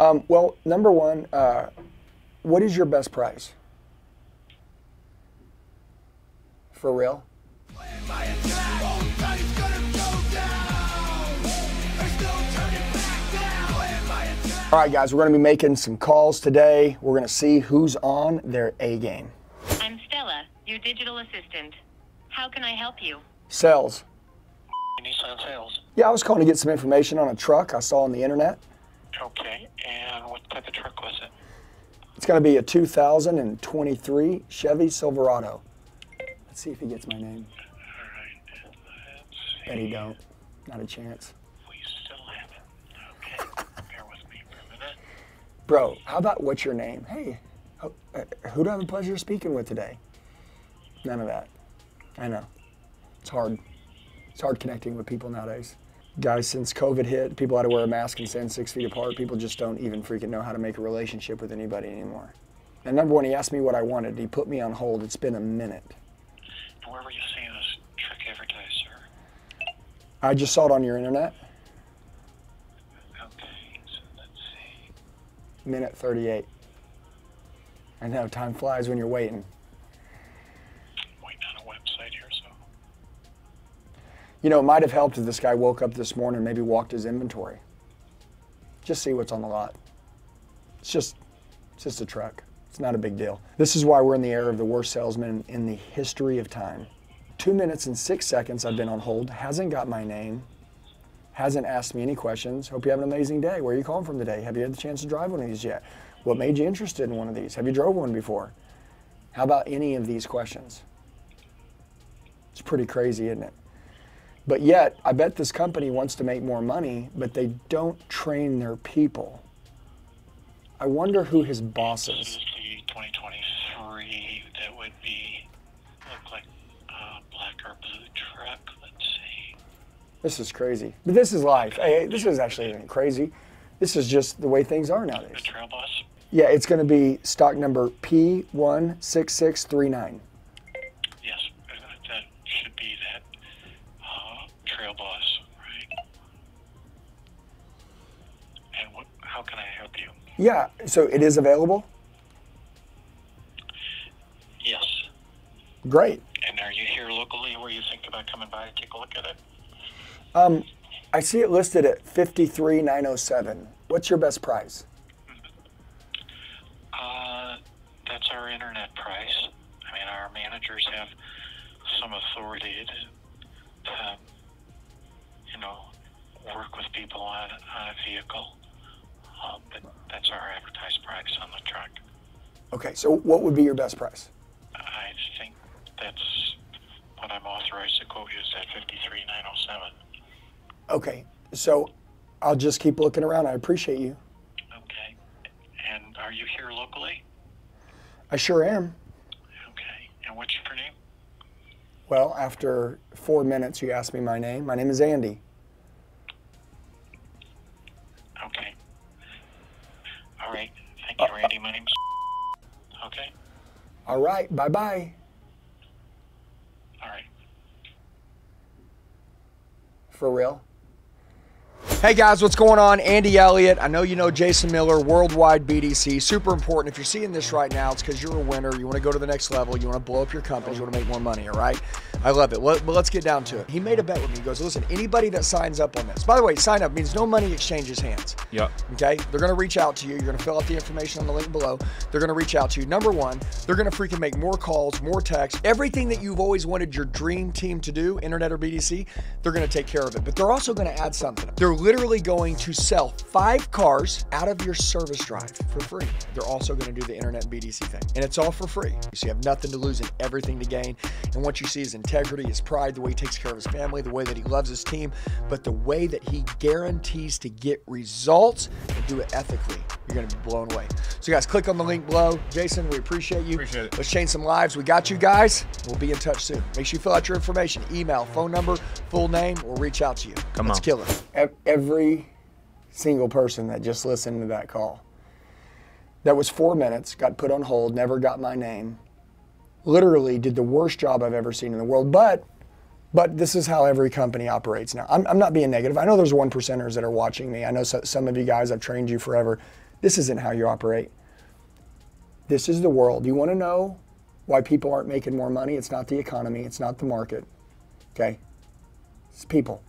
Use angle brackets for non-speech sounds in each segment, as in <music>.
Um, well, number one, uh, what is your best price? For real? All right, guys, we're going to be making some calls today. We're going to see who's on their A game. I'm Stella, your digital assistant. How can I help you? Sales. Nissan sales. Yeah, I was calling to get some information on a truck I saw on the internet. Okay, and what type of truck was it? It's going to be a 2023 Chevy Silverado. Let's see if he gets my name. All right, let's see. Bet he don't. Not a chance. We still haven't. Okay, <laughs> bear with me for a minute. Bro, how about what's your name? Hey, uh, who do I have the pleasure of speaking with today? None of that. I know. It's hard. It's hard connecting with people nowadays. Guys, since COVID hit, people had to wear a mask and stand six feet apart. People just don't even freaking know how to make a relationship with anybody anymore. And number one, he asked me what I wanted. He put me on hold. It's been a minute. Where were you seeing this truck advertised, sir? I just saw it on your internet. Okay, so let's see. Minute 38. I know, time flies when you're. Waiting You know, it might have helped if this guy woke up this morning and maybe walked his inventory. Just see what's on the lot. It's just, it's just a truck. It's not a big deal. This is why we're in the era of the worst salesman in the history of time. Two minutes and six seconds I've been on hold, hasn't got my name, hasn't asked me any questions. Hope you have an amazing day. Where are you calling from today? Have you had the chance to drive one of these yet? What made you interested in one of these? Have you drove one before? How about any of these questions? It's pretty crazy, isn't it? But yet, I bet this company wants to make more money, but they don't train their people. I wonder who his boss This is. is the 2023. That would be, look like a black or blue truck. Let's see. This is crazy. But this is life. Hey, this is actually crazy. This is just the way things are The nowadays. Trail Boss? Yeah, it's going to be stock number P16639. Yes, uh, that should be Trail Boss, right? And what? How can I help you? Yeah, so it is available? Yes. Great. And are you here locally where you think about coming by and take a look at it? Um, I see it listed at 53907. What's your best price? Uh, that's our internet price. I mean, our managers have some authority to, to you know, work with people on, on a vehicle. Um, but that's our advertised price on the truck. Okay, so what would be your best price? I think that's what I'm authorized to quote you is at 53907. Okay, so I'll just keep looking around. I appreciate you. Okay. And are you here locally? I sure am. Okay. And what's your name? Well, after four minutes, you asked me my name. My name is Andy. All right. Thank you, Randy. My name's. <laughs> Okay. All right, bye bye. All right. For real? Hey guys, what's going on? Andy Elliott. I know you know Jason Miller, Worldwide BDC. Super important. If you're seeing this right now, it's because you're a winner. You want to go to the next level. You want to blow up your company. You want to make more money, all right? I love it. Let, but let's get down to it. He made a bet with me. He goes, listen, anybody that signs up on this, by the way, sign up means no money exchanges hands. Yep. Okay? They're going to reach out to you. You're going to fill out the information on the link below. They're going to reach out to you. Number one, they're going to freaking make more calls, more texts, everything that you've always wanted your dream team to do, internet or BDC, they're going to take care of it. But they're also going to add something. They're literally going to sell five cars out of your service drive for free. They're also going to do the internet and BDC thing. And it's all for free. So you have nothing to lose and everything to gain. And what you see is integrity, his pride, the way he takes care of his family, the way that he loves his team, but the way that he guarantees to get results and do it ethically. You're going to be blown away. So, guys, click on the link below. Jason, we appreciate you. Appreciate it. Let's change some lives. We got you guys. We'll be in touch soon. Make sure you fill out your information email, phone number, full name. We'll reach out to you. Come Let's on. kill it. Every single person that just listened to that call that was four minutes, got put on hold, never got my name, literally did the worst job I've ever seen in the world. But but this is how every company operates now. I'm, I'm not being negative. I know there's one percenters that are watching me. I know so, some of you guys, I've trained you forever. This isn't how you operate. This is the world. You want to know why people aren't making more money? It's not the economy, it's not the market. Okay? It's people.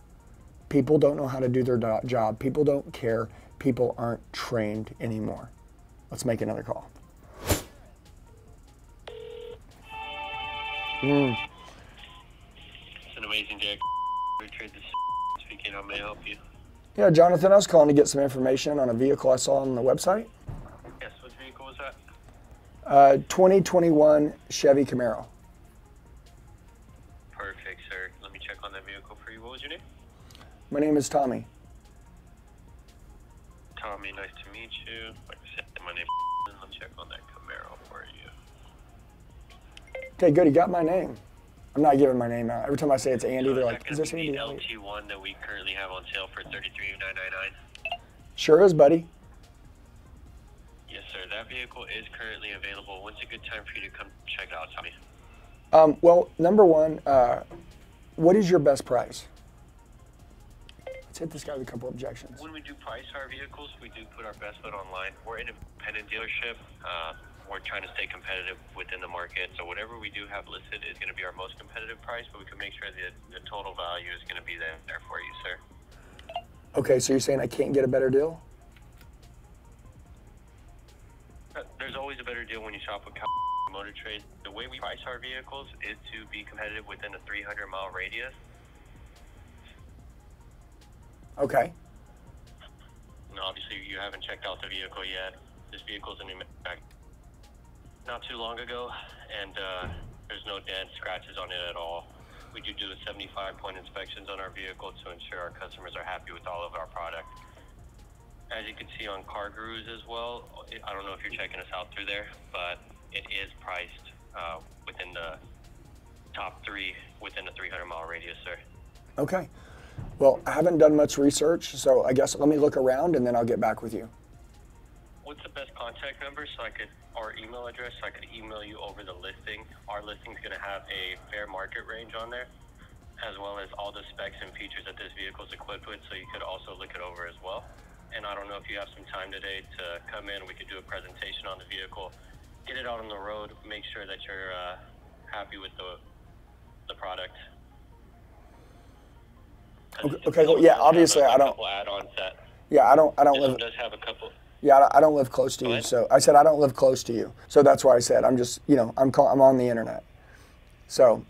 People don't know how to do their do- job. People don't care. People aren't trained anymore. Let's make another call. It's an amazing day. We trade this. How may I help you? Yeah, Jonathan, I was calling to get some information on a vehicle I saw on the website. Yes. What vehicle was that? Uh, 2021 Chevy Camaro. Perfect, sir. Let me check on that vehicle for you. What was your name? My name is Tommy. Tommy. Nice to meet you. Okay, good. You got my name. I'm not giving my name out. Every time I say it's Andy, So they're like, "Is this Andy?" LT1 that we currently have on sale for thirty-three nine nine nine? Sure is, buddy. Yes, sir. That vehicle is currently available. When's a good time for you to come check it out, Tommy? Um, well, number one, uh, what is your best price? Let's hit this guy with a couple objections. When we do price our vehicles, we do put our best foot online. We're an independent dealership. Uh, we're trying to stay competitive within the market. So whatever we do have listed is going to be our most competitive price, but we can make sure that the total value is going to be there, there for you, sir. Okay, so you're saying I can't get a better deal? Uh, There's always a better deal when you shop with Motor Trade. The way we price our vehicles is to be competitive within a 300 mile radius. Okay. And obviously, you haven't checked out the vehicle yet. This vehicle's a new manufacturer. Not too long ago, and uh, there's no dents, scratches on it at all. We do do a 75 point inspections on our vehicle to ensure our customers are happy with all of our product. As you can see on CarGurus as well, I don't know if you're checking us out through there, but it is priced uh, within the top three within a 300 mile radius, sir. Okay. Well, I haven't done much research, so I guess let me look around and then I'll get back with you. What's the best contact number so I could, or email address so I could email you over the listing? Our listing's going to have a fair market range on there, as well as all the specs and features that this vehicle is equipped with, so you could also look it over as well. And I don't know if you have some time today to come in, we could do a presentation on the vehicle, get it out on the road, make sure that you're uh, happy with the the product. Okay, okay, this Yeah, one does have obviously, I don't- add-ons that Yeah, I don't I don't live does have a couple. Yeah, I don't- live close to Go you. ahead. So I said I don't live close to you. So that's why I said I'm just, you know, I'm call, I'm on the internet. So,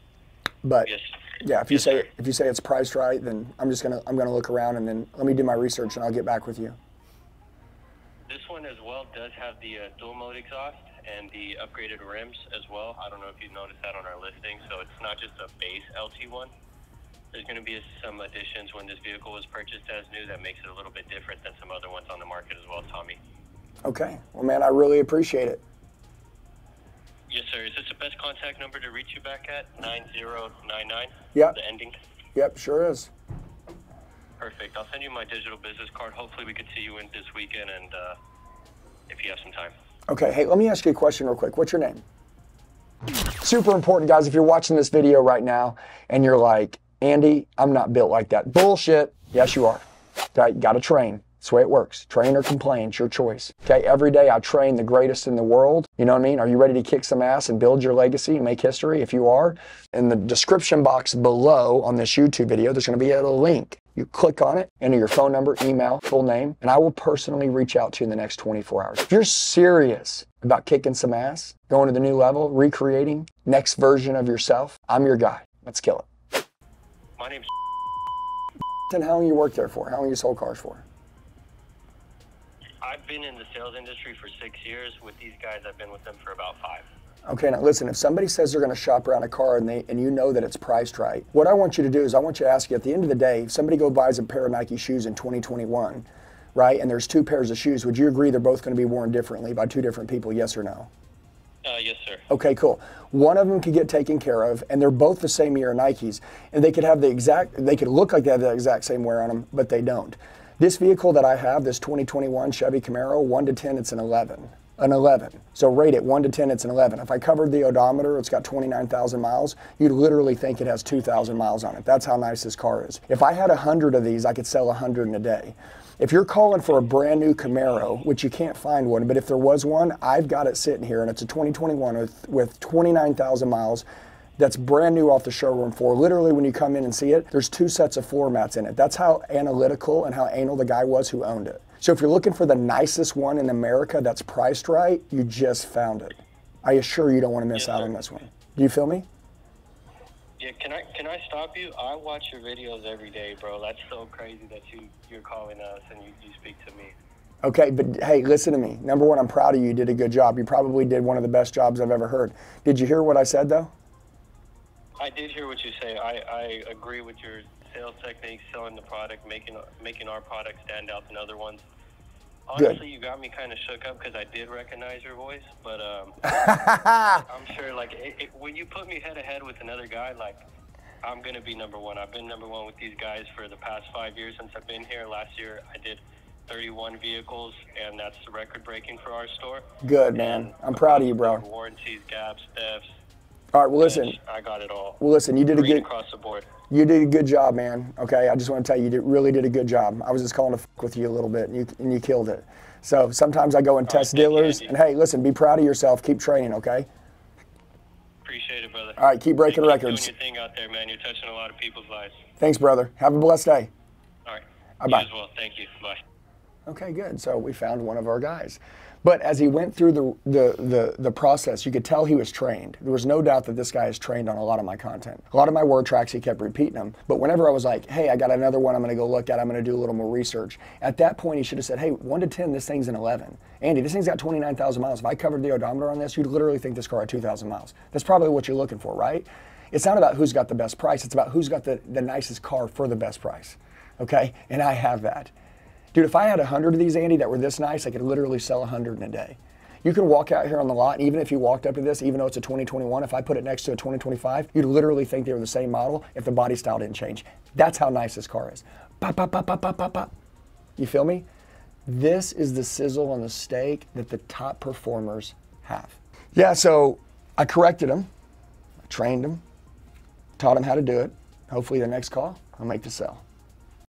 but Yes. yeah, if you Yes, say sir. if you say it's priced right, then I'm just gonna I'm gonna look around and then let me do my research and I'll get back with you. This one as well does have the uh, dual mode exhaust and the upgraded rims as well. I don't know if you've noticed that on our listing. So it's not just a base LT1. There's going to be some additions when this vehicle was purchased as new that makes it a little bit different than some other ones on the market as well, Tommy. Okay. Well, man, I really appreciate it. Yes, sir. Is this the best contact number to reach you back at? 9099? Yep. The ending? Yep, sure is. Perfect. I'll send you my digital business card. Hopefully we could see you in this weekend and uh, if you have some time. Okay, hey, let me ask you a question real quick. What's your name? Super important, guys. If you're watching this video right now and you're like, Andy, I'm not built like that. Bullshit. Yes, you are. Okay, got to train. That's the way it works. Train or complain, it's your choice. Okay, every day I train the greatest in the world. You know what I mean? Are you ready to kick some ass and build your legacy and make history? If you are, in the description box below on this YouTube video, there's going to be a link. You click on it, enter your phone number, email, full name, and I will personally reach out to you in the next 24 hours. If you're serious about kicking some ass, going to the new level, recreating next version of yourself, I'm your guy. Let's kill it. My name's And how long you worked there for? How long you sold cars for? I've been in the sales industry for six years. With these guys, I've been with them for about five. Okay, now listen, if somebody says they're going to shop around a car and they and you know that it's priced right, what I want you to do is I want you to ask you at the end of the day, if somebody go buys a pair of Nike shoes in 2021, right, and there's two pairs of shoes, would you agree they're both going to be worn differently by two different people, yes or no? Uh, yes, sir. Okay, cool. One of them could get taken care of, and they're both the same year Nikes, and they could have the exact, they could look like they have the exact same wear on them, but they don't. This vehicle that I have, this 2021 Chevy Camaro, 1 to 10, it's an 11. An 11. So rate it 1 to 10, it's an 11. If I covered the odometer, it's got 29,000 miles, you'd literally think it has 2,000 miles on it. That's how nice this car is. If I had 100 of these, I could sell 100 in a day. If you're calling for a brand new Camaro, which you can't find one, but if there was one, I've got it sitting here, and it's a 2021 with, with 29,000 miles. That's brand new off the showroom floor. Literally, when you come in and see it, there's two sets of floor mats in it. That's how analytical and how anal the guy was who owned it. So if you're looking for the nicest one in America that's priced right, you just found it. I assure you don't want to miss out on this one. Do you feel me? Yeah, can I can I stop you? I watch your videos every day, bro. That's so crazy that you you're calling us and you, you speak to me. Okay, but hey, listen to me. Number one, I'm proud of you. You did a good job. You probably did one of the best jobs I've ever heard. Did you hear what I said, though? I did hear what you say. I, I agree with your sales techniques, selling the product, making making our product stand out than other ones. Good. Honestly, you got me kind of shook up because I did recognize your voice, but um, <laughs> I'm sure like it, it, when you put me head to head with another guy, like I'm gonna be number one. I've been number one with these guys for the past five years since I've been here. Last year I did 31 vehicles, and that's record breaking for our store. Good, man. And I'm proud of you, bro. Warranties, gaps, thefts. All right, well, listen. I got it all. Well, listen, you did a Green good. across the board. You did a good job, man. Okay, I just want to tell you, you did, really did a good job. I was just calling to fuck with you a little bit, and you and you killed it. So sometimes I go and oh, test thank you, dealers, and hey, listen, be proud of yourself. Keep training, okay? Appreciate it, brother. All right, keep breaking Keep records. Doing your thing out there, man. You're touching a lot of people's lives. Thanks, brother. Have a blessed day. All right. Bye-bye. You as well. Thank you. Bye. Okay, good. So we found one of our guys. But as he went through the, the, the, the process, you could tell he was trained. There was no doubt that this guy is trained on a lot of my content. A lot of my word tracks, he kept repeating them. But whenever I was like, hey, I got another one I'm going to go look at, I'm going to do a little more research. At that point, he should have said, hey, 1 to 10, this thing's an 11. Andy, this thing's got 29,000 miles. If I covered the odometer on this, you'd literally think this car had 2,000 miles. That's probably what you're looking for, right? It's not about who's got the best price. It's about who's got the, the nicest car for the best price. Okay? And I have that. Dude, if I had 100 of these, Andy, that were this nice, I could literally sell 100 in a day. You can walk out here on the lot, and even if you walked up to this, even though it's a 2021, if I put it next to a 2025, you'd literally think they were the same model if the body style didn't change. That's how nice this car is. Pop, pop, pop, pop, pop, pop, pop. You feel me? This is the sizzle on the steak that the top performers have. Yeah, so I corrected him, I trained him, taught him how to do it. Hopefully, the next call, I'll make the sell.